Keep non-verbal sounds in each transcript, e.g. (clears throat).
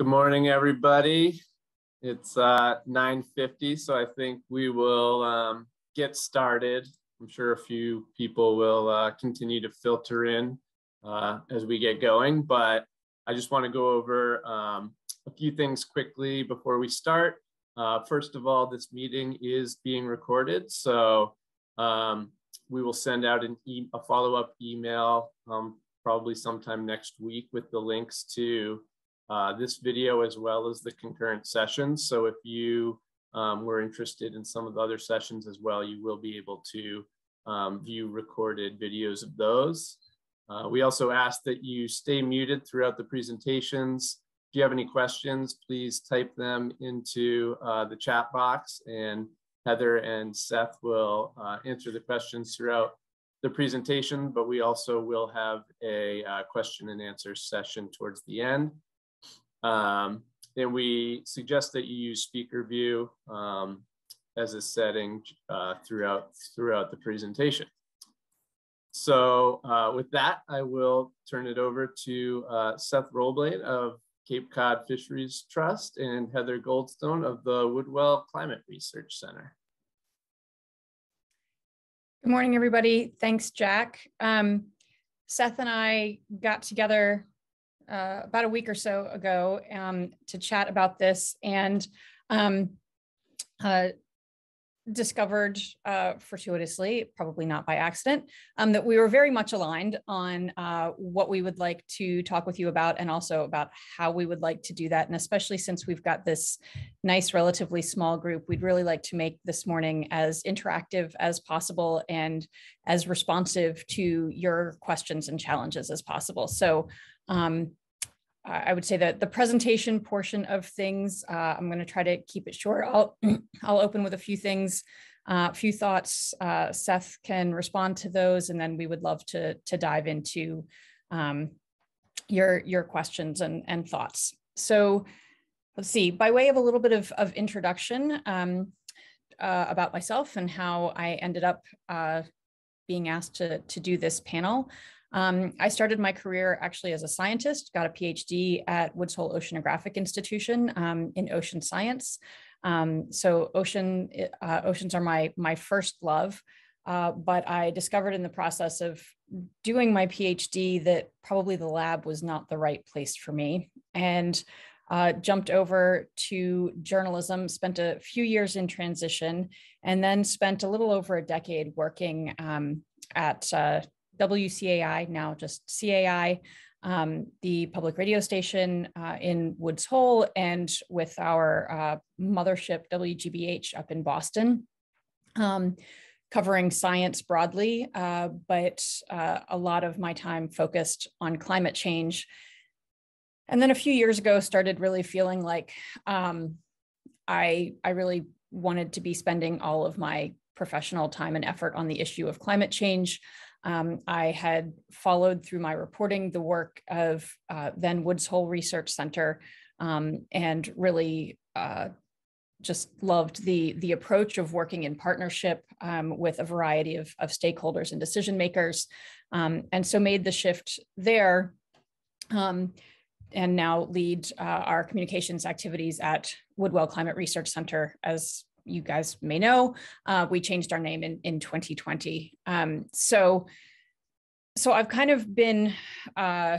Good morning, everybody. It's uh, 9.50, so I think we will um, get started. I'm sure a few people will uh, continue to filter in uh, as we get going, but I just want to go over um, a few things quickly before we start. Uh, first of all, this meeting is being recorded, so um, we will send out an e a follow-up email um, probably sometime next week with the links to uh, this video as well as the concurrent sessions. So if you um, were interested in some of the other sessions as well, you will be able to um, view recorded videos of those. Uh, we also ask that you stay muted throughout the presentations. If you have any questions, please type them into uh, the chat box and Heather and Seth will uh, answer the questions throughout the presentation, but we also will have a uh, question and answer session towards the end. Um, and we suggest that you use speaker view um, as a setting uh, throughout, throughout the presentation. So uh, with that, I will turn it over to uh, Seth Rolbein of Cape Cod Fisheries Trust and Heather Goldstone of the Woodwell Climate Research Center. Good morning, everybody. Thanks, Jack. Um, Seth and I got together uh, about a week or so ago um, to chat about this and um, uh, discovered uh, fortuitously, probably not by accident, um, that we were very much aligned on uh, what we would like to talk with you about and also about how we would like to do that. And especially since we've got this nice, relatively small group, we'd really like to make this morning as interactive as possible and as responsive to your questions and challenges as possible. So um, I would say that the presentation portion of things, uh, I'm going to try to keep it short. I'll, (clears throat) I'll open with a few things, a uh, few thoughts. Uh, Seth can respond to those, and then we would love to, to dive into um, your, your questions and, and thoughts. So let's see, by way of a little bit of, of introduction um, uh, about myself and how I ended up uh, being asked to, to do this panel. Um, I started my career actually as a scientist, got a PhD at Woods Hole Oceanographic Institution um, in ocean science. Um, so ocean uh, oceans are my my first love, uh, but I discovered in the process of doing my PhD that probably the lab was not the right place for me, and uh, jumped over to journalism. Spent a few years in transition, and then spent a little over a decade working um, at uh, WCAI, now just CAI, um, the public radio station uh, in Woods Hole, and with our uh, mothership WGBH up in Boston, um, covering science broadly, uh, but uh, a lot of my time focused on climate change. And then a few years ago, started really feeling like um, I, I really wanted to be spending all of my professional time and effort on the issue of climate change. Um, I had followed through my reporting the work of uh, then Woods Hole Research Center um, and really uh, just loved the, the approach of working in partnership um, with a variety of, of stakeholders and decision makers. Um, and so made the shift there um, and now lead uh, our communications activities at Woodwell Climate Research Center as you guys may know, uh, we changed our name in, in 2020. Um, so, so I've kind of been, uh,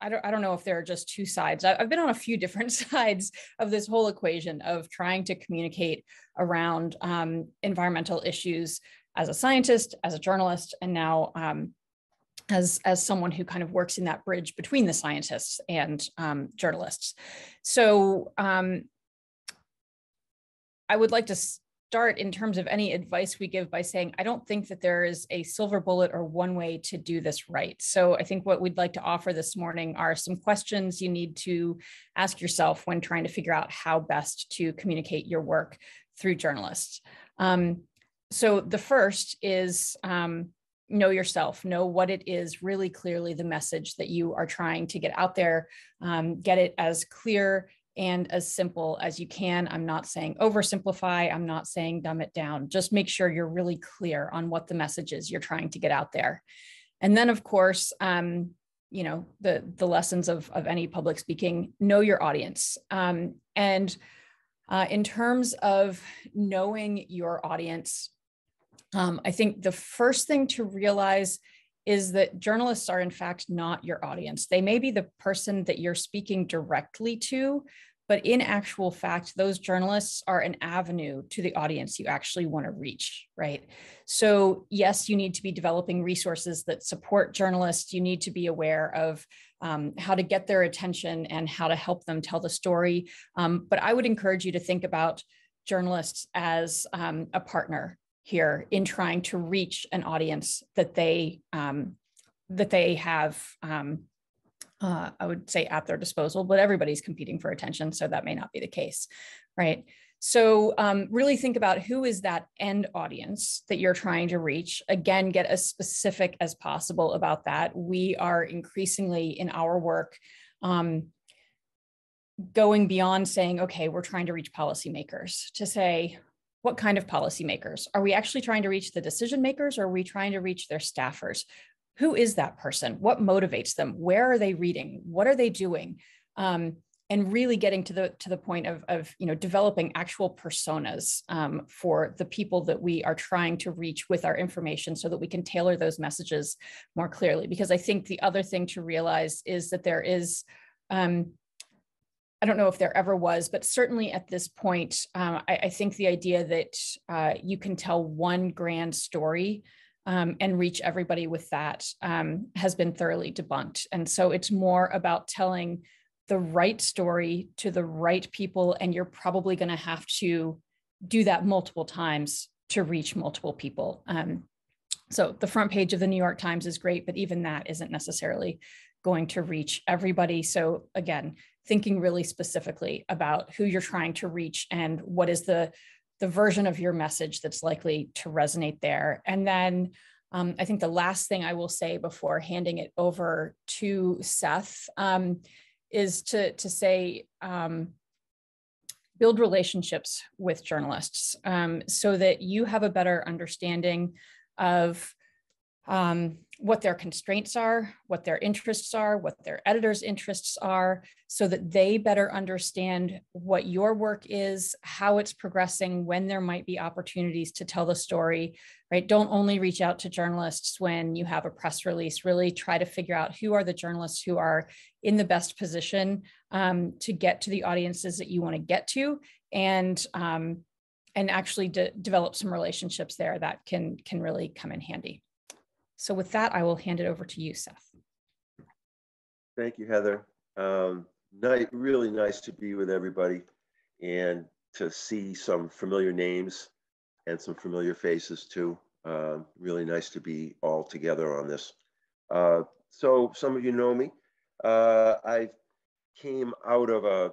I don't, I don't know if there are just two sides. I've been on a few (laughs) different sides of this whole equation of trying to communicate around um, environmental issues as a scientist, as a journalist, and now um, as, as someone who kind of works in that bridge between the scientists and um, journalists. So um, I would like to start in terms of any advice we give by saying, I don't think that there is a silver bullet or one way to do this right. So I think what we'd like to offer this morning are some questions you need to ask yourself when trying to figure out how best to communicate your work through journalists. Um, so the first is um, know yourself, know what it is really clearly the message that you are trying to get out there, um, get it as clear and as simple as you can. I'm not saying oversimplify, I'm not saying dumb it down. Just make sure you're really clear on what the message is you're trying to get out there. And then, of course, um, you know the the lessons of of any public speaking know your audience um, and uh, in terms of knowing your audience um, i think the first thing to realize is that journalists are in fact not your audience they may be the person that you're speaking directly to but in actual fact, those journalists are an avenue to the audience you actually want to reach, right? So, yes, you need to be developing resources that support journalists. You need to be aware of um, how to get their attention and how to help them tell the story. Um, but I would encourage you to think about journalists as um, a partner here in trying to reach an audience that they um, that they have um, uh, I would say at their disposal, but everybody's competing for attention. So that may not be the case, right? So um, really think about who is that end audience that you're trying to reach. Again, get as specific as possible about that. We are increasingly in our work um, going beyond saying, okay, we're trying to reach policymakers to say, what kind of policymakers? Are we actually trying to reach the decision makers or are we trying to reach their staffers? Who is that person? What motivates them? Where are they reading? What are they doing? Um, and really getting to the to the point of, of you know developing actual personas um, for the people that we are trying to reach with our information so that we can tailor those messages more clearly. Because i think the other thing to realize is that there is um, I don't know if there ever was, but certainly at this point, um, I, I, think the idea that uh, you can tell one grand story um, and reach everybody with that um, has been thoroughly debunked. And so it's more about telling the right story to the right people. And you're probably going to have to do that multiple times to reach multiple people. Um, so the front page of the New York Times is great, but even that isn't necessarily going to reach everybody. So again, thinking really specifically about who you're trying to reach and what is the the version of your message that's likely to resonate there. And then um, I think the last thing I will say before handing it over to Seth um, is to, to say, um, build relationships with journalists um, so that you have a better understanding of um, what their constraints are, what their interests are, what their editors' interests are, so that they better understand what your work is, how it's progressing, when there might be opportunities to tell the story, right? Don't only reach out to journalists when you have a press release, really try to figure out who are the journalists who are in the best position um, to get to the audiences that you want to get to and um, and actually de- develop some relationships there that can can really come in handy. So with that, I will hand it over to you, Seth. Thank you, Heather. Um, really nice to be with everybody and to see some familiar names and some familiar faces too. Uh, really nice to be all together on this. Uh, so some of you know me. Uh, I came out of a,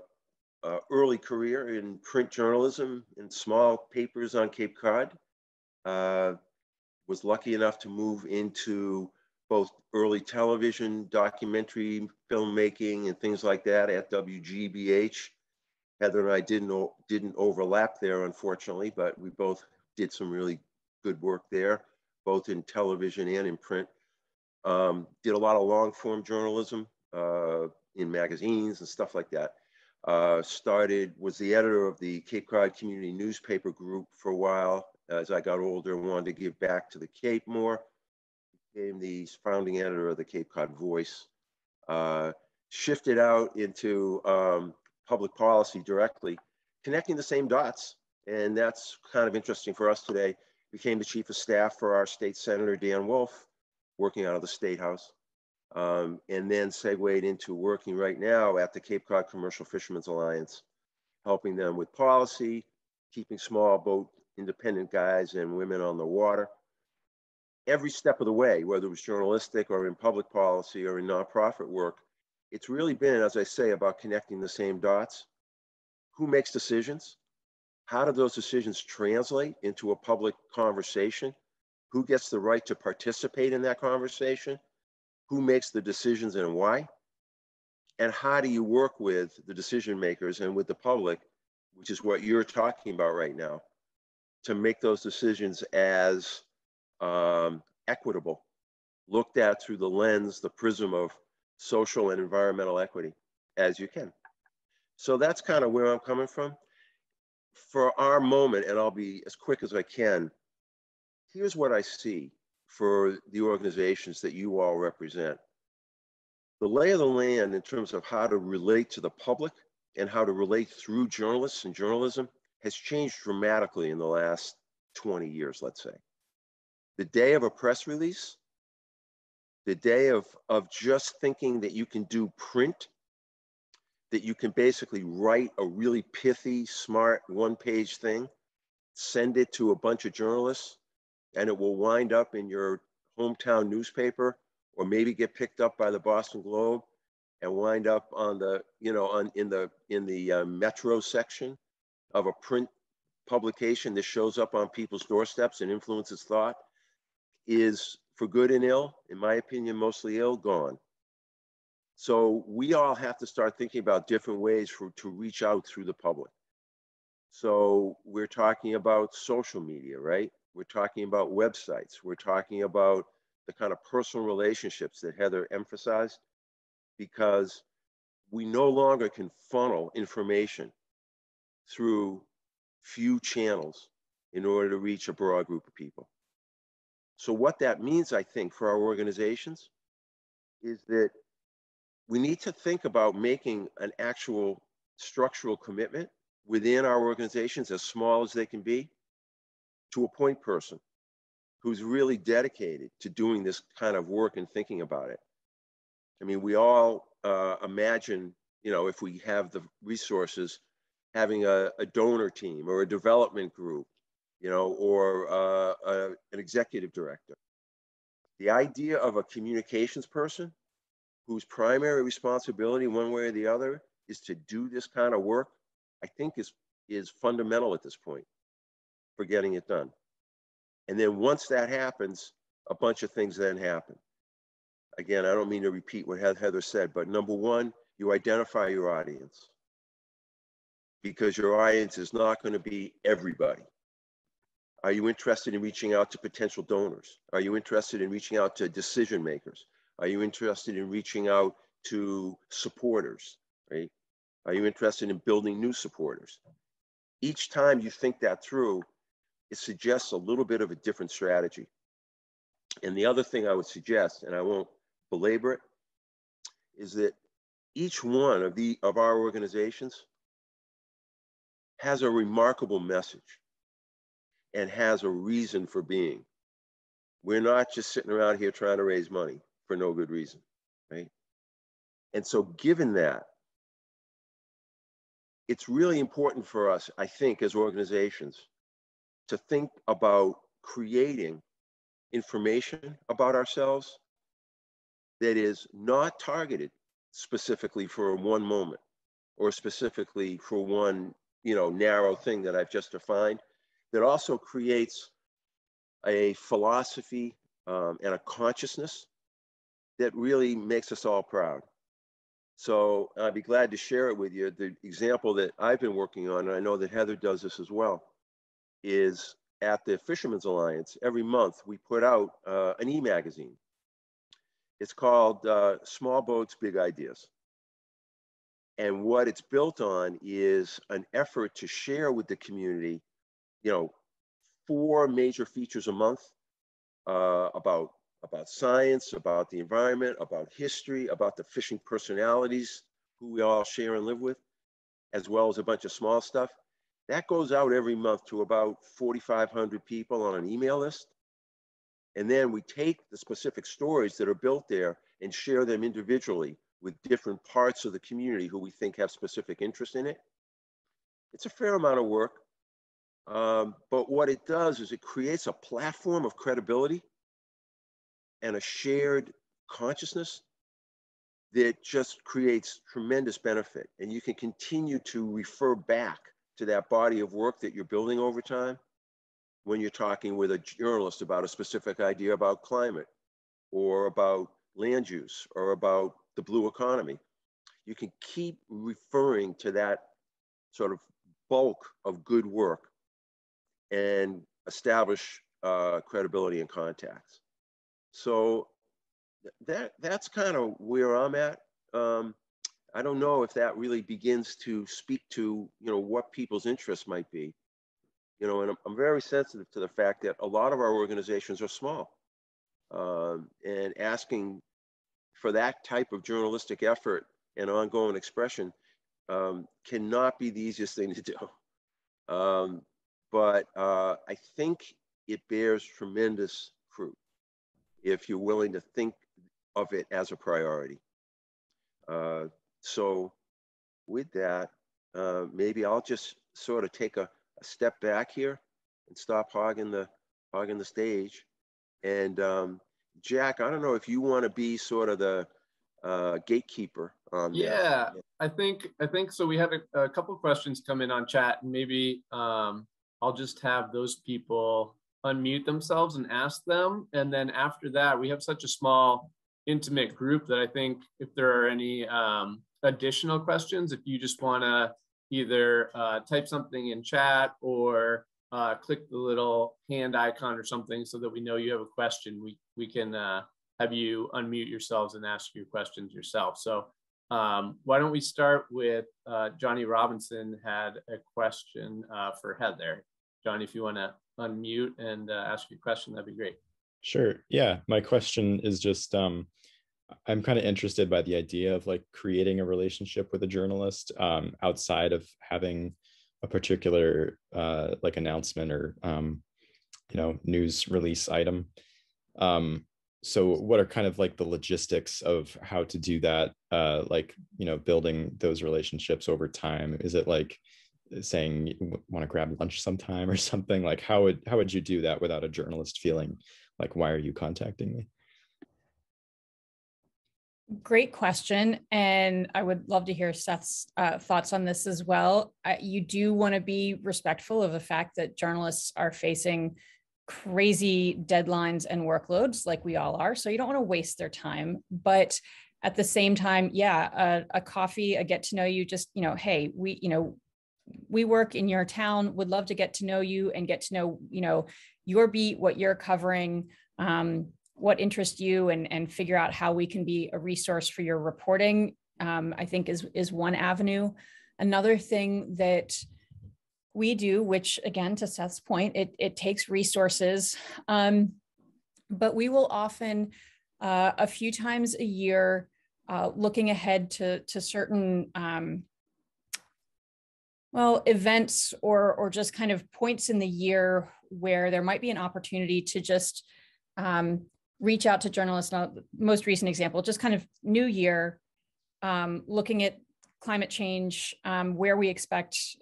a, early career in print journalism in small papers on Cape Cod. Was lucky enough to move into both early television, documentary filmmaking, and things like that at WGBH. Heather and I didn't didn't overlap there, unfortunately, but we both did some really good work there, both in television and in print. Um, did a lot of long form journalism uh, in magazines and stuff like that. Uh, started was the editor of the Cape Cod Community Newspaper Group for a while as I got older and wanted to give back to the Cape more. Became the founding editor of the Cape Cod Voice. Uh, shifted out into um, public policy directly, connecting the same dots. And that's kind of interesting for us today. Became the chief of staff for our state senator, Dan Wolf, working out of the State House. Um, and then segued into working right now at the Cape Cod Commercial Fishermen's Alliance, helping them with policy, keeping small boat independent guys and women on the water. Every step of the way, whether it was journalistic or in public policy or in nonprofit work, it's really been, as I say, about connecting the same dots. Who makes decisions? How do those decisions translate into a public conversation? Who gets the right to participate in that conversation? Who makes the decisions and why? And how do you work with the decision makers and with the public, which is what you're talking about right now, to make those decisions as um, equitable, looked at through the lens, the prism of social and environmental equity as you can. So that's kind of where I'm coming from. For our moment, and I'll be as quick as I can, here's what I see for the organizations that you all represent. The lay of the land in terms of how to relate to the public and how to relate through journalists and journalism has changed dramatically in the last 20 years, let's say. The day of a press release, the day of, of just thinking that you can do print, that you can basically write a really pithy, smart one page thing, send it to a bunch of journalists, and it will wind up in your hometown newspaper or maybe get picked up by the Boston Globe and wind up on the, you know, on in the in the uh, metro section of a print publication that shows up on people's doorsteps and influences thought is for good and ill, in my opinion, mostly ill, gone. So we all have to start thinking about different ways for to reach out through the public. So we're talking about social media, right? We're talking about websites. We're talking about the kind of personal relationships that Heather emphasized because we no longer can funnel information through few channels in order to reach a broad group of people. So what that means, I think, for our organizations is that we need to think about making an actual structural commitment within our organizations, as small as they can be, to a point person who's really dedicated to doing this kind of work and thinking about it. I mean, we all uh, imagine, you know, if we have the resources, having a, a donor team or a development group, you know, or uh, a, an executive director. The idea of a communications person whose primary responsibility, one way or the other, is to do this kind of work, I think is is fundamental at this point for getting it done. And then once that happens, a bunch of things then happen. Again, I don't mean to repeat what Heather said, but number one, you identify your audience because your audience is not going to be everybody. Are you interested in reaching out to potential donors? Are you interested in reaching out to decision makers? Are you interested in reaching out to supporters, right? Are you interested in building new supporters? Each time you think that through, it suggests a little bit of a different strategy. And the other thing I would suggest, and I won't belabor it, is that each one of the of our organizations has a remarkable message and has a reason for being. We're not just sitting around here trying to raise money for no good reason, right? And so given that, it's really important for us, I think, as organizations to think about creating information about ourselves that is not targeted specifically for one moment or specifically for one you know narrow thing that i've just defined that also creates a philosophy um, and a consciousness that really makes us all proud so i'd be glad to share it with you the example that i've been working on and i know that heather does this as well is at the Fishermen's Alliance, every month we put out uh, an e-magazine. It's called uh, Small Boats, Big Ideas. And what it's built on is an effort to share with the community, you know, four major features a month uh, about, about science, about the environment, about history, about the fishing personalities who we all share and live with, as well as a bunch of small stuff. That goes out every month to about 4,500 people on an email list. And then we take the specific stories that are built there and share them individually with different parts of the community who we think have specific interest in it. It's a fair amount of work. Um, but what it does is it creates a platform of credibility and a shared consciousness that just creates tremendous benefit. And you can continue to refer back to that body of work that you're building over time when you're talking with a journalist about a specific idea about climate or about land use or about the blue economy. You can keep referring to that sort of bulk of good work and establish uh, credibility and contacts. So that that's kind of where I'm at. Um, I don't know if that really begins to speak to you know what people's interests might be. You know, and I'm, I'm very sensitive to the fact that a lot of our organizations are small, um, and asking for that type of journalistic effort and ongoing expression um, cannot be the easiest thing to do. Um, but uh, I think it bears tremendous fruit if you're willing to think of it as a priority. Uh, so with that, uh, maybe I'll just sort of take a, a, step back here and stop hogging the hogging the stage. And um, Jack, I don't know if you want to be sort of the uh, gatekeeper. yeah, I think I think so. We had a, a couple questions come in on chat, and maybe um, I'll just have those people unmute themselves and ask them, and then after that, we have such a small, intimate group that I think if there are any um, additional questions, if you just want to either uh, type something in chat or uh, click the little hand icon or something so that we know you have a question, we we can uh, have you unmute yourselves and ask your questions yourself. So um, why don't we start with uh, Johnny Robinson had a question uh, for Heather. Johnny, if you want to unmute and uh, ask your question, that'd be great. Sure. Yeah, my question is just um, I'm kind of interested by the idea of like creating a relationship with a journalist um, outside of having a particular uh, like announcement or um, you know news release item. Um, so what are kind of like the logistics of how to do that uh, like you know building those relationships over time is it like saying you want to grab lunch sometime (laughs) or something like how would how would you do that without a journalist feeling like why are you contacting me Great question. And I would love to hear Seth's uh, thoughts on this as well. Uh, you do want to be respectful of the fact that journalists are facing crazy deadlines and workloads like we all are. So you don't want to waste their time. But at the same time, yeah, a, a coffee, a get to know you, just, you know, hey, we, you know, we work in your town, would love to get to know you and get to know, you know, your beat, what you're covering, um, what interests you and, and figure out how we can be a resource for your reporting, um, I think is, is one avenue. Another thing that we do, which again, to Seth's point, it, it takes resources, um, but we will often, uh, a few times a year, uh, looking ahead to, to certain, um, well, events or, or just kind of points in the year where there might be an opportunity to just um, reach out to journalists. Now, most recent example, just kind of new year, um, looking at climate change, um, where we expect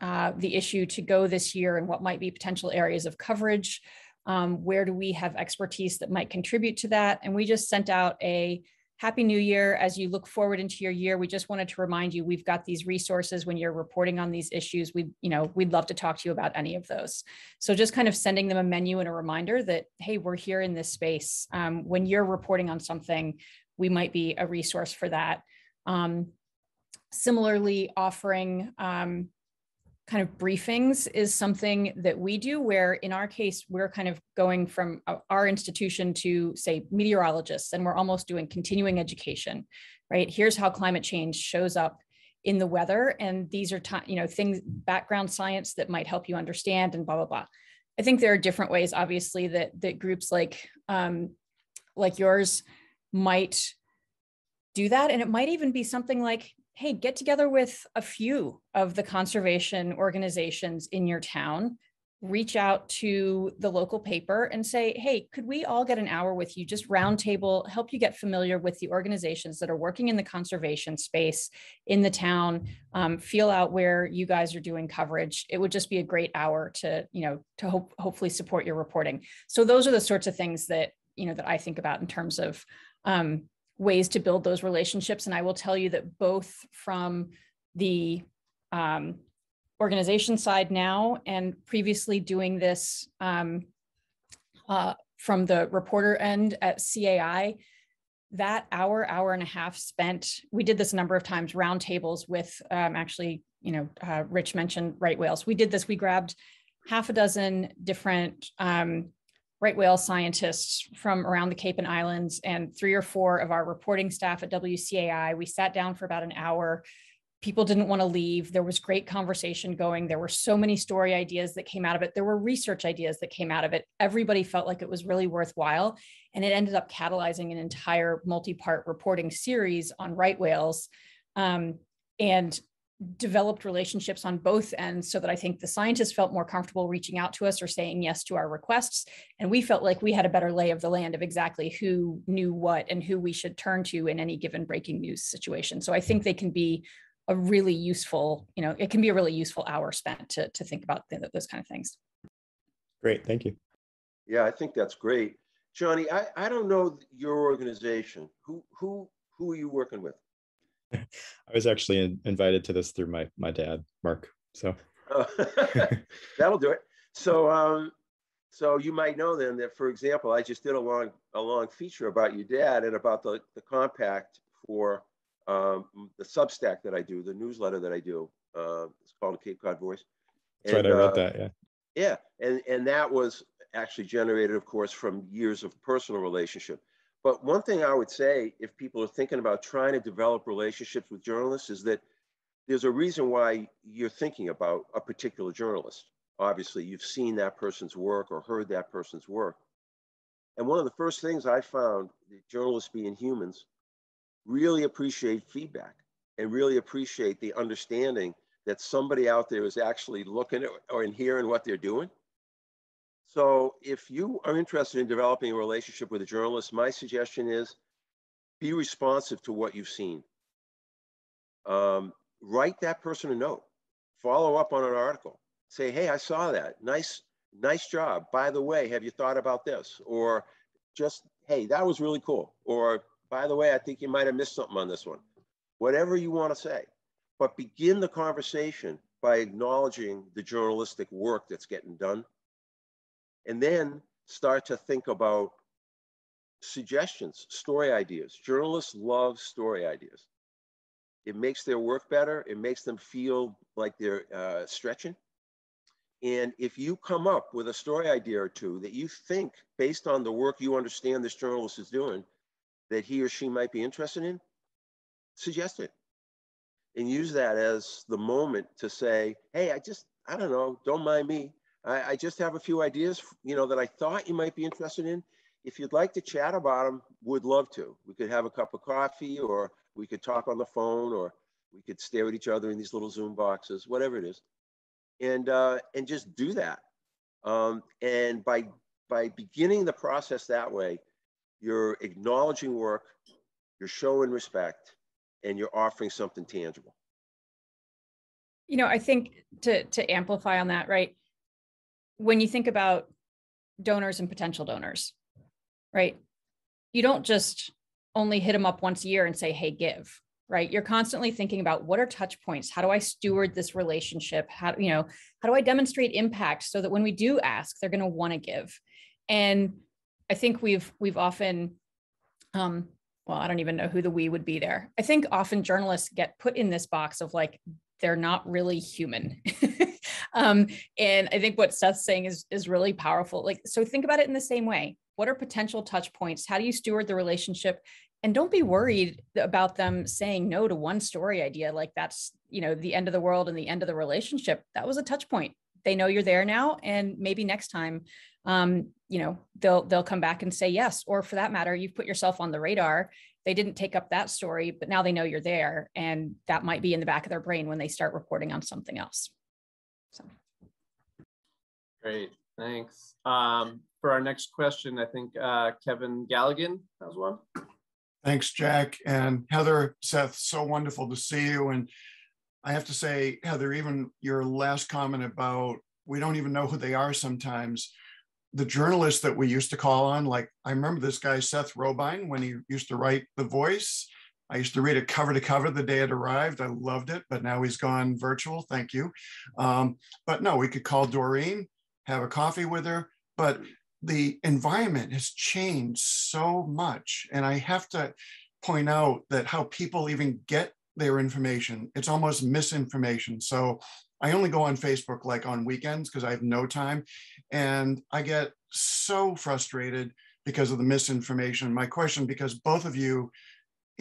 uh, the issue to go this year and what might be potential areas of coverage. Um, where do we have expertise that might contribute to that? And we just sent out a happy new year as you look forward into your year. We just wanted to remind you we've got these resources when you're reporting on these issues. We you know we'd love to talk to you about any of those. So just kind of sending them a menu and a reminder that hey we're here in this space. Um, when you're reporting on something we might be a resource for that. Um, similarly offering um, kind of briefings is something that we do where in our case we're kind of going from our institution to say meteorologists and we're almost doing continuing education right? Here's how climate change shows up in the weather and these are you know things background science that might help you understand and blah blah blah. I think there are different ways obviously that that groups like um, like yours might do that and it might even be something like hey, get together with a few of the conservation organizations in your town, reach out to the local paper and say, hey, could we all get an hour with you, just roundtable, help you get familiar with the organizations that are working in the conservation space in the town, um, feel out where you guys are doing coverage. It would just be a great hour to, you know, to hope, hopefully support your reporting. So those are the sorts of things that, you know, that I think about in terms of um, ways to build those relationships. And I will tell you that both from the um, organization side now and previously doing this um, uh, from the reporter end at CAI, that hour, hour and a half spent, we did this a number of times, roundtables with um, actually, you know, uh, Rich mentioned right whales. We did this, we grabbed half a dozen different um, right whale scientists from around the Cape and Islands and three or four of our reporting staff at WCAI. We sat down for about an hour. People didn't want to leave. There was great conversation going. There were so many story ideas that came out of it. There were research ideas that came out of it. Everybody felt like it was really worthwhile. And it ended up catalyzing an entire multi part reporting series on right whales. Um, and developed relationships on both ends so that I think the scientists felt more comfortable reaching out to us or saying yes to our requests. And we felt like we had a better lay of the land of exactly who knew what and who we should turn to in any given breaking news situation. So I think they can be a really useful, you know, it can be a really useful hour spent to, to think about those kind of things. Great, thank you. Yeah, I think that's great. Johnny, I, I don't know your organization. Who who who are you working with? (laughs) I was actually in, invited to this through my my dad, Mark. So (laughs) that'll do it. So um, so you might know then that, for example, I just did a long a long feature about your dad and about the the compact for um, the Substack that I do, the newsletter that I do. Uh, it's called Cape Cod Voice. That's and, right. I uh, that. Yeah. Yeah, and and that was actually generated, of course, from years of personal relationship. But one thing I would say, if people are thinking about trying to develop relationships with journalists, is that there's a reason why you're thinking about a particular journalist. Obviously, you've seen that person's work or heard that person's work. And one of the first things I found that journalists being humans really appreciate feedback and really appreciate the understanding that somebody out there is actually looking at or in hearing what they're doing so if you are interested in developing a relationship with a journalist, my suggestion is be responsive to what you've seen. Um, write that person a note, follow up on an article, say, hey, I saw that. Nice, nice job. By the way, have you thought about this? Or just, hey, that was really cool. Or by the way, I think you might have missed something on this one. Whatever you want to say. But begin the conversation by acknowledging the journalistic work that's getting done and then start to think about suggestions, story ideas. Journalists love story ideas. It makes their work better. It makes them feel like they're uh, stretching. And if you come up with a story idea or two that you think, based on the work you understand this journalist is doing, that he or she might be interested in, suggest it. And use that as the moment to say, hey, I just, I don't know, don't mind me. I, I, just have a few ideas, you know, that I thought you might be interested in. If you'd like to chat about them, would love to. We could have a cup of coffee, or we could talk on the phone, or we could stare at each other in these little Zoom boxes, whatever it is, and uh, and just do that. Um, and by by beginning the process that way, you're acknowledging work, you're showing respect, and you're offering something tangible. You know, I think to to amplify on that, right? When you think about donors and potential donors, right? You don't just only hit them up once a year and say, hey, give, right? You're constantly thinking about what are touch points? How do I steward this relationship? How, you know, how do I demonstrate impact so that when we do ask, they're going to want to give? And I think we've we've often um, well, I don't even know who the we would be there. I think often journalists get put in this box of like, they're not really human. (laughs) um, and I think what Seth's saying is is really powerful. Like, so think about it in the same way. What are potential touch points? How do you steward the relationship? And don't be worried about them saying no to one story idea. Like that's, you know, the end of the world and the end of the relationship. That was a touch point. They know you're there now. And maybe next time, um, you know, they'll they'll come back and say yes. Or for that matter, you've put yourself on the radar they didn't take up that story, but now they know you're there. And that might be in the back of their brain when they start reporting on something else. So. Great, thanks. Um, for our next question, I think uh, Kevin Galligan has one. Thanks, Jack. And Heather, Seth, so wonderful to see you. And I have to say, Heather, even your last comment about we don't even know who they are sometimes. The journalists that we used to call on, like I remember this guy, Seth Rolbein, when he used to write The Voice. I used to read it cover to cover the day it arrived. I loved it, but now he's gone virtual. Thank you. Um, but no, we could call Doreen, have a coffee with her, but the environment has changed so much. And I have to point out that how people even get their information. It's almost misinformation. So I only go on Facebook like on weekends because I have no time. And I get so frustrated because of the misinformation. My question, because both of you,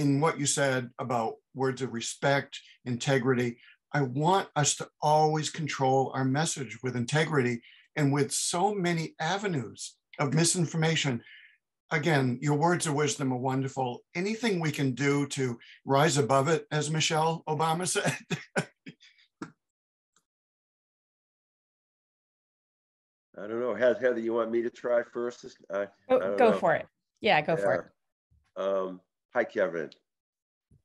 in what you said about words of respect, integrity, I want us to always control our message with integrity and with so many avenues of misinformation. Again, your words of wisdom are wonderful. Anything we can do to rise above it, as Michelle Obama said. (laughs) I don't know. Heather, you want me to try first? I, go, go for it. Yeah, go yeah. for it. Um, hi, Kevin.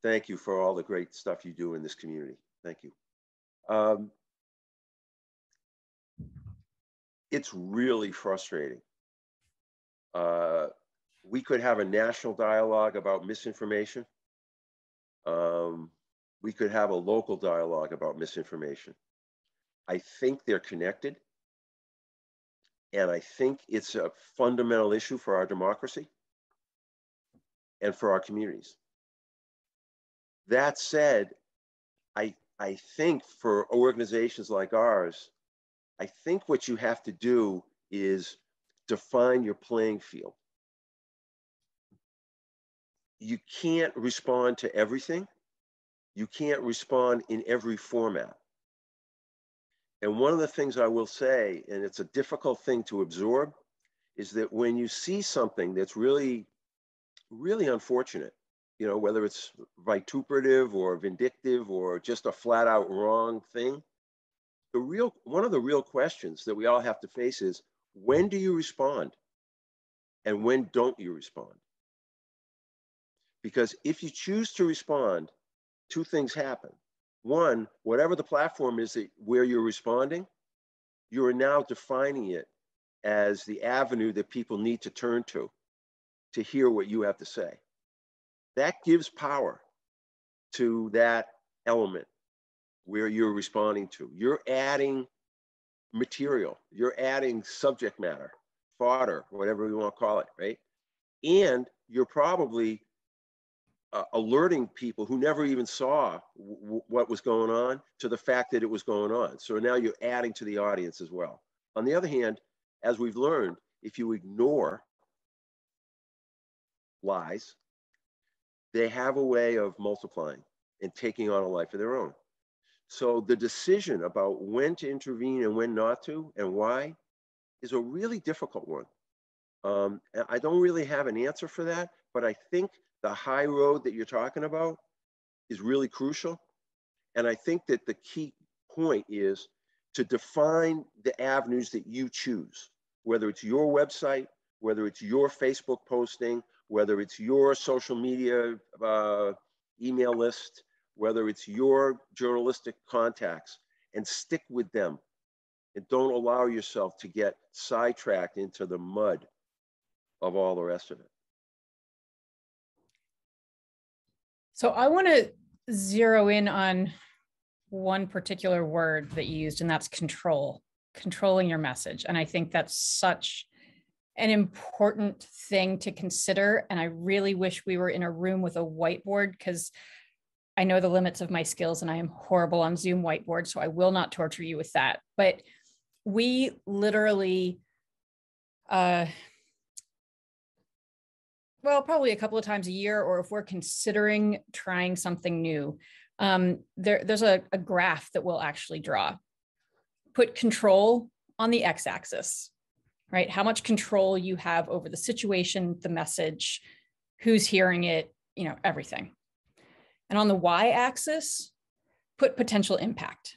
Thank you for all the great stuff you do in this community. Thank you. Um, it's really frustrating. Uh, we could have a national dialogue about misinformation. Um, we could have a local dialogue about misinformation. I think they're connected. And I think it's a fundamental issue for our democracy and for our communities. That said, I, I think for organizations like ours, I think what you have to do is define your playing field. You can't respond to everything. You can't respond in every format. And one of the things I will say, and it's a difficult thing to absorb, is that when you see something that's really, really unfortunate, you know, whether it's vituperative or vindictive or just a flat out wrong thing, the real, one of the real questions that we all have to face is when do you respond? And when don't you respond? Because if you choose to respond, two things happen. One, whatever the platform is that where you're responding, you are now defining it as the avenue that people need to turn to to hear what you have to say. That gives power to that element where you're responding to. You're adding material, you're adding subject matter, fodder, whatever you want to call it, right? And you're probably uh, alerting people who never even saw what was going on to the fact that it was going on. So now you're adding to the audience as well. On the other hand, as we've learned, if you ignore lies, they have a way of multiplying and taking on a life of their own. So the decision about when to intervene and when not to and why is a really difficult one. Um, I don't really have an answer for that, but I think the high road that you're talking about is really crucial. And I think that the key point is to define the avenues that you choose, whether it's your website, whether it's your Facebook posting, whether it's your social media uh, email list, whether it's your journalistic contacts, and stick with them. And don't allow yourself to get sidetracked into the mud of all the rest of it. So I want to zero in on one particular word that you used, and that's control, controlling your message. And I think that's such an important thing to consider. And I really wish we were in a room with a whiteboard because I know the limits of my skills and I am horrible on Zoom whiteboard. So I will not torture you with that. But we literally, uh, well, probably a couple of times a year, or if we're considering trying something new, um, there, there's a, a graph that we'll actually draw. Put control on the x axis, right? How much control you have over the situation, the message, who's hearing it, you know, everything. And on the y axis, put potential impact.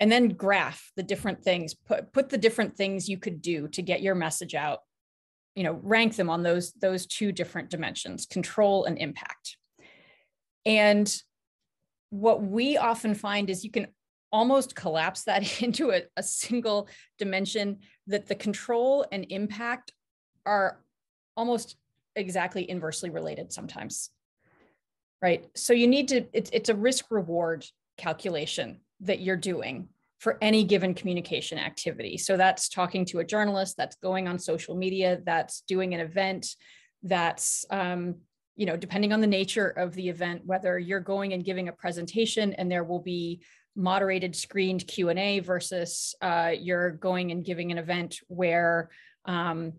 And then graph the different things, put, put the different things you could do to get your message out you know rank them on those those two different dimensions control and impact and what we often find is you can almost collapse that (laughs) into a, a single dimension that the control and impact are almost exactly inversely related sometimes right so you need to it's, it's a risk reward calculation that you're doing for any given communication activity. So that's talking to a journalist, that's going on social media, that's doing an event, that's um, you know, depending on the nature of the event, whether you're going and giving a presentation and there will be moderated screened Q&A versus uh, you're going and giving an event where um,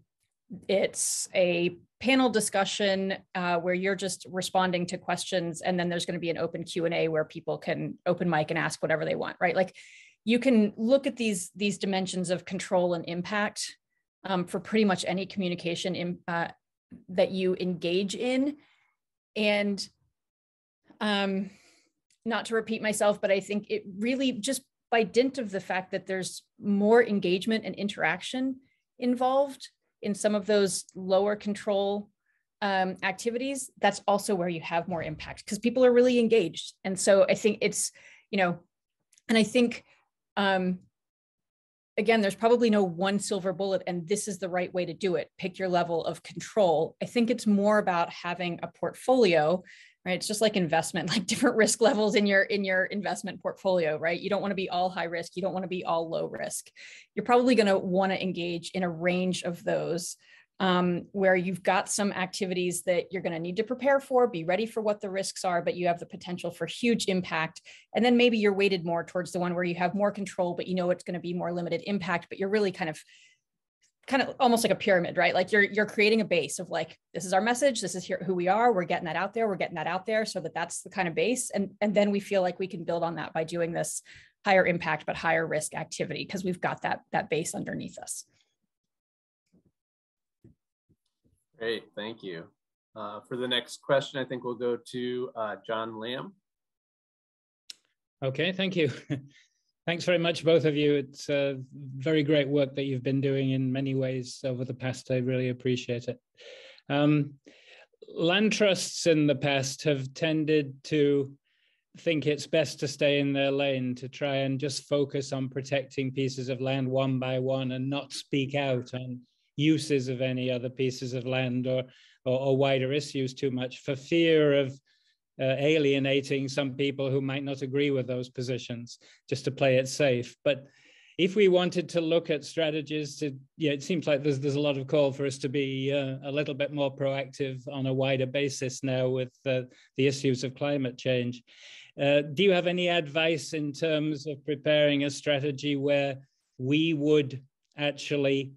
it's a panel discussion uh, where you're just responding to questions and then there's going to be an open q&a where people can open mic and ask whatever they want right? Like you can look at these these dimensions of control and impact um, for pretty much any communication in, uh, that you engage in. And um, not to repeat myself but i think it really just by dint of the fact that there's more engagement and interaction involved in some of those lower control um, activities, that's also where you have more impact because people are really engaged. And so I think it's, you know, and I think, um, again, there's probably no one silver bullet and this is the right way to do it. Pick your level of control. I think it's more about having a portfolio right? It's just like investment (laughs) like different risk levels in your in your investment portfolio right? You don't want to be all high risk you don't want to be all low risk. You're probably going to want to engage in a range of those um, where you've got some activities that you're going to need to prepare for, be ready for what the risks are, but you have the potential for huge impact. And then maybe you're weighted more towards the one where you have more control, but you know it's going to be more limited impact, but you're really kind of kind of almost like a pyramid, right? Like you're you're creating a base of like this is our message, this is here who we are, we're getting that out there, we're getting that out there so that that's the kind of base and and then we feel like we can build on that by doing this higher impact but higher risk activity because we've got that that base underneath us. Great, thank you. Uh, for the next question, I think we'll go to uh, John Lamb. Okay, thank you. (laughs) Thanks very much, both of you. It's a very great work that you've been doing in many ways over the past. I really appreciate it. Um, land trusts in the past have tended to think it's best to stay in their lane, to try and just focus on protecting pieces of land one by one and not speak out on uses of any other pieces of land or, or, or wider issues too much for fear of uh, alienating some people who might not agree with those positions just to play it safe. But if we wanted to look at strategies to, yeah, it seems like there's, there's a lot of call for us to be uh, a little bit more proactive on a wider basis now with uh, the issues of climate change. Uh, do you have any advice in terms of preparing a strategy where we would actually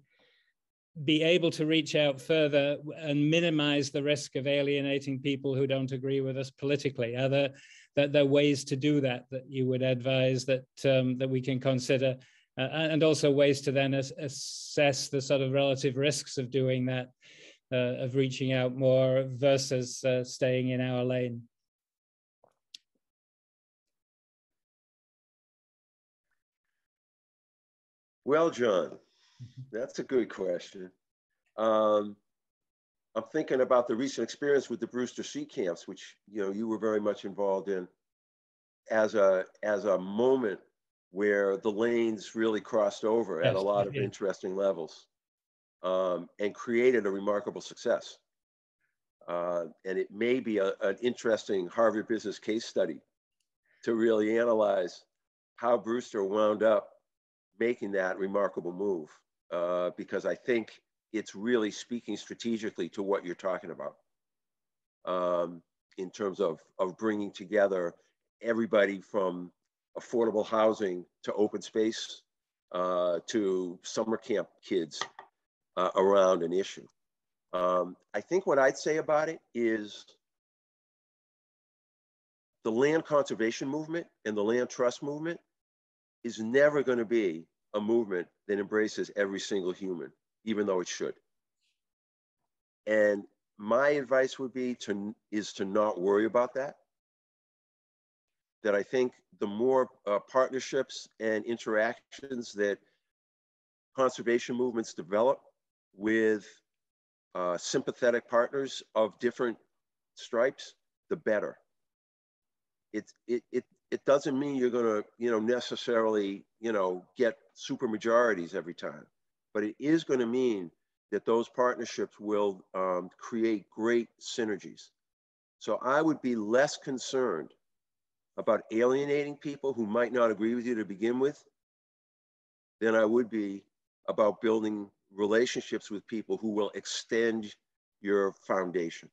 be able to reach out further and minimize the risk of alienating people who don't agree with us politically? Are there, that there are ways to do that that you would advise that um, that we can consider, uh, and also ways to then as, assess the sort of relative risks of doing that, uh, of reaching out more versus uh, staying in our lane? Well, John, that's a good question. Um, I'm thinking about the recent experience with the Brewster Sea camps, which you know you were very much involved in, as a as a moment where the lanes really crossed over yes, at a lot of interesting levels, um, and created a remarkable success. Uh, and it may be a, an interesting Harvard Business case study to really analyze how Brewster wound up making that remarkable move uh, because I think it's really speaking strategically to what you're talking about um, in terms of, of bringing together everybody from affordable housing to open space uh, to summer camp kids uh, around an issue. Um, I think what I'd say about it is the land conservation movement and the land trust movement is never going to be a movement that embraces every single human, even though it should. And my advice would be to is to not worry about that. That I think the more uh, partnerships and interactions that conservation movements develop with uh, sympathetic partners of different stripes, the better. It, it, it, it doesn't mean you're going to, you know, necessarily, you know, get super majorities every time, but it is going to mean that those partnerships will um, create great synergies. So I would be less concerned about alienating people who might not agree with you to begin with than I would be about building relationships with people who will extend your foundation.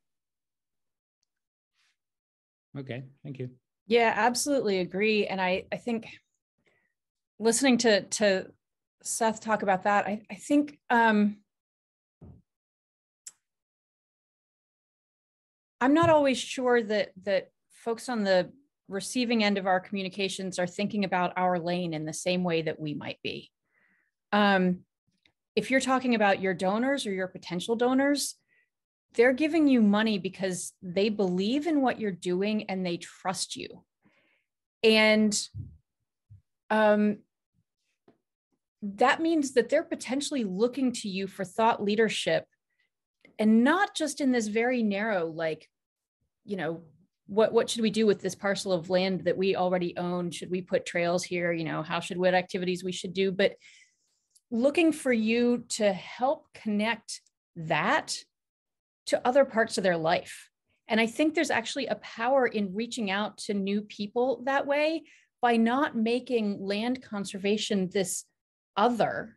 Okay, thank you. Yeah, absolutely agree. And I, I think listening to to Seth talk about that, I, I think um, I'm not always sure that that folks on the receiving end of our communications are thinking about our lane in the same way that we might be. Um, if you're talking about your donors or your potential donors, they're giving you money because they believe in what you're doing and they trust you. And um, that means that they're potentially looking to you for thought leadership and not just in this very narrow, like, you know, what what should we do with this parcel of land that we already own? Should we put trails here? You know how should what activities we should do? But looking for you to help connect that to other parts of their life. And i think there's actually a power in reaching out to new people that way by not making land conservation this other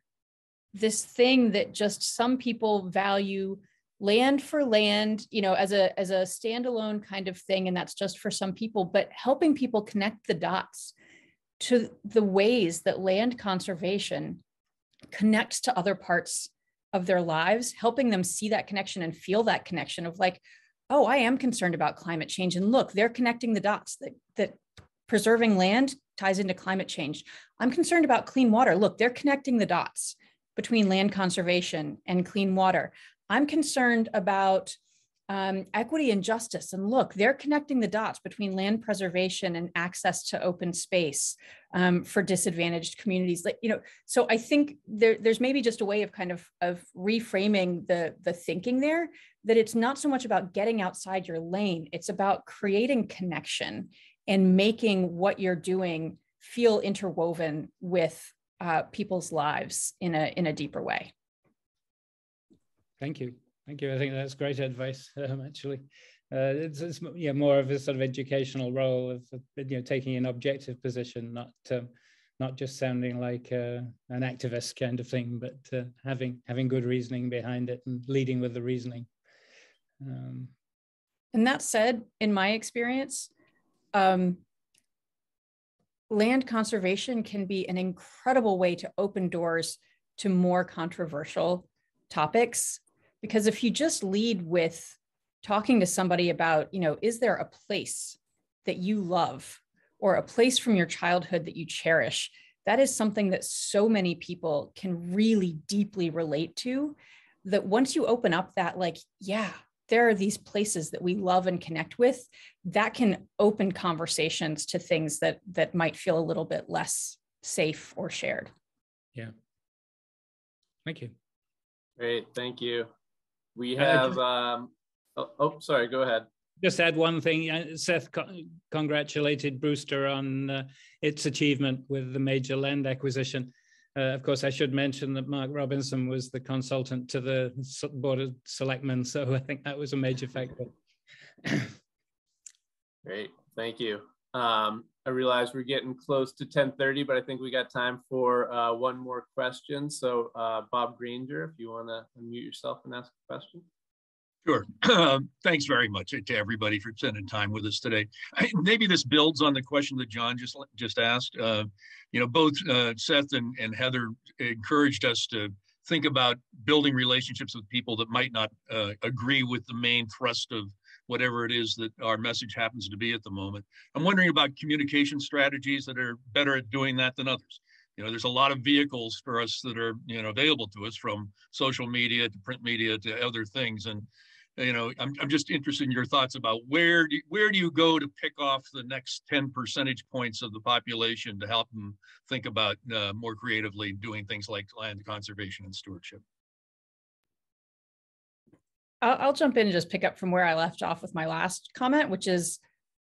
this thing that just some people value land for land you know as a as a standalone kind of thing and that's just for some people but helping people connect the dots to the ways that land conservation connects to other parts of their lives helping them see that connection and feel that connection of like oh i am concerned about climate change and look they're connecting the dots that that preserving land ties into climate change i'm concerned about clean water look they're connecting the dots between land conservation and clean water I'm concerned about um, equity and justice. And look, they're connecting the dots between land preservation and access to open space um, for disadvantaged communities. Like, you know, so I think there, there's maybe just a way of kind of of reframing the the thinking there that it's not so much about getting outside your lane. It's about creating connection and making what you're doing feel interwoven with uh, people's lives in a in a deeper way. Thank you. Thank you. I think that's great advice, (laughs) um, actually. Uh, it's, it's yeah, more of a sort of educational role of you know taking an objective position, not um, not just sounding like uh, an activist kind of thing, but uh, having having good reasoning behind it and leading with the reasoning. Um, and that said, in my experience, um, land conservation can be an incredible way to open doors to more controversial topics because if you just lead with talking to somebody about, you know, is there a place that you love or a place from your childhood that you cherish? That is something that so many people can really deeply relate to. That once you open up that, like, yeah, there are these places that we love and connect with, that can open conversations to things that that might feel a little bit less safe or shared. Yeah. Thank you. Great, thank you. We have, um, oh, oh, sorry, go ahead. Just add one thing. Seth congratulated Brewster on uh, its achievement with the major land acquisition. Uh, of course, I should mention that Mark Robinson was the consultant to the Board of Selectmen, so I think that was a major factor. (coughs) Great, thank you. Um, I realize we're getting close to 1030, but I think we got time for uh, one more question. So uh, Bob Granger, if you want to unmute yourself and ask a question. Sure. (coughs) thanks very much to everybody for spending time with us today. I, (coughs) maybe this builds on the question that John just just asked. Uh, you know, both uh, Seth and, and Heather encouraged us to think about building relationships with people that might not uh, agree with the main thrust of whatever it is that our message happens to be at the moment. I'm wondering about communication strategies that are better at doing that than others. You know, there's a lot of vehicles for us that are, you know, available to us from social media to print media to other things. And, you know, I'm, I'm just interested in your thoughts about where do, where do you go to pick off the next 10 percentage points of the population to help them think about uh, more creatively doing things like land conservation and stewardship? I'll, I'll jump in and just pick up from where I left off with my last comment, which is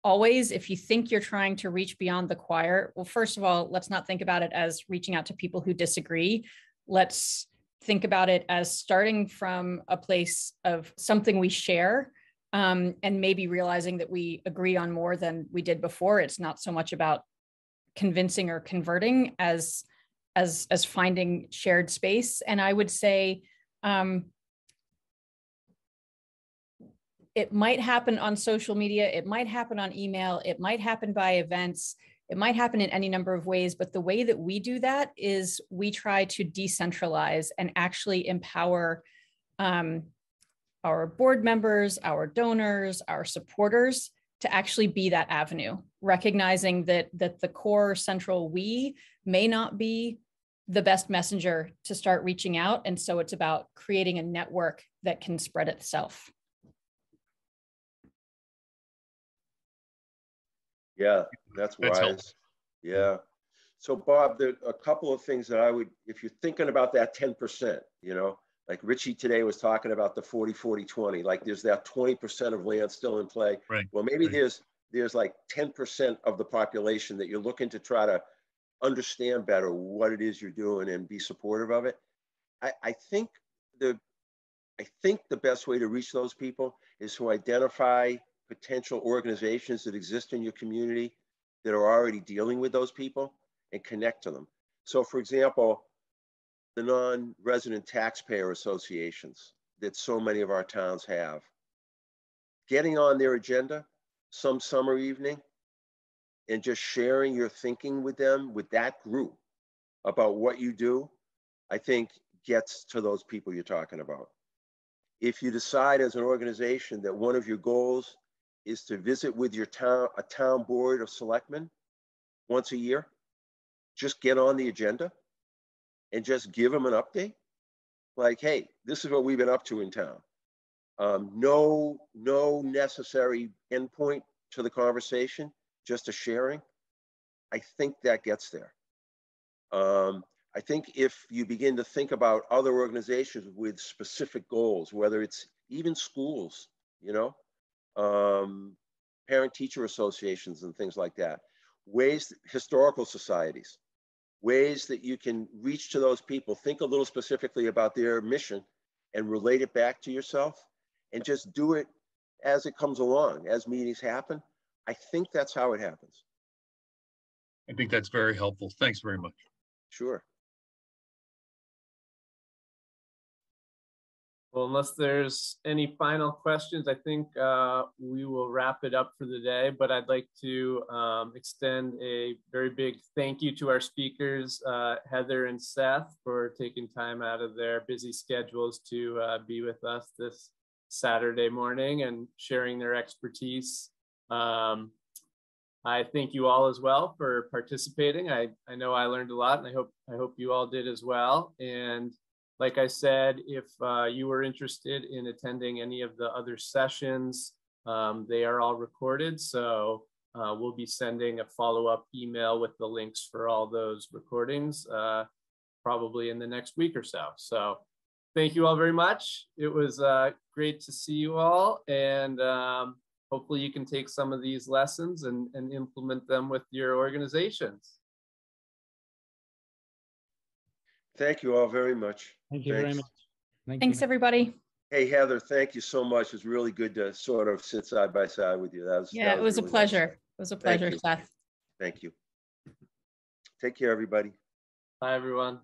always if you think you're trying to reach beyond the choir, well, first of all, let's not think about it as reaching out to people who disagree. Let's think about it as starting from a place of something we share um, and maybe realizing that we agree on more than we did before. It's not so much about convincing or converting as as as finding shared space. And I would say um, it might happen on social media, it might happen on email, it might happen by events, it might happen in any number of ways, but the way that we do that is we try to decentralize and actually empower um, our board members, our donors, our supporters to actually be that avenue, recognizing that that the core central we may not be the best messenger to start reaching out. And so it's about creating a network that can spread itself. Yeah, that's That's wise. helpful. Yeah. So Bob, there are a couple of things that I would, if you're thinking about that ten percent, you know, like Richie today was talking about the 40, 40, 20, like there's that twenty percent of land still in play. Right, Well, maybe right. there's, there's like ten percent of the population that you're looking to try to understand better what it is you're doing and be supportive of it. I, I think the, I think the best way to reach those people is to identify potential organizations that exist in your community that are already dealing with those people and connect to them. So for example, the non-resident taxpayer associations that so many of our towns have. Getting on their agenda some summer evening and just sharing your thinking with them, with that group about what you do, I think gets to those people you're talking about. If you decide as an organization that one of your goals is to visit with your town, a town board of selectmen once a year, just get on the agenda and just give them an update. Like, hey, this is what we've been up to in town. Um, no, no necessary endpoint to the conversation, just a sharing. I think that gets there. Um, I think if you begin to think about other organizations with specific goals, whether it's even schools, you know, um, parent teacher associations and things like that, ways, historical societies, ways that you can reach to those people, think a little specifically about their mission and relate it back to yourself and just do it as it comes along, as meetings happen. I think that's how it happens. I think that's very helpful. Thanks very much. Sure. Well, unless there's any final questions, I think uh, we will wrap it up for the day. But I'd like to um, extend a very big thank you to our speakers, uh, Heather and Seth, for taking time out of their busy schedules to uh, be with us this Saturday morning and sharing their expertise. Um, I thank you all as well for participating. I, I know I learned a lot, and I hope I hope you all did as well. And like I said, if uh, you were interested in attending any of the other sessions, um, they are all recorded. So uh, we'll be sending a follow-up email with the links for all those recordings uh, probably in the next week or so. So thank you all very much. It was uh, great to see you all. And um, hopefully you can take some of these lessons and, and implement them with your organizations. Thank you all very much. Thank you very much. Thank Thanks, you. everybody. Hey, Heather, thank you so much. It's really good to sort of sit side by side with you. That was Yeah, that it was a really nice. pleasure. It was a pleasure, you. Seth. Thank you. Take care, everybody. Bye, everyone.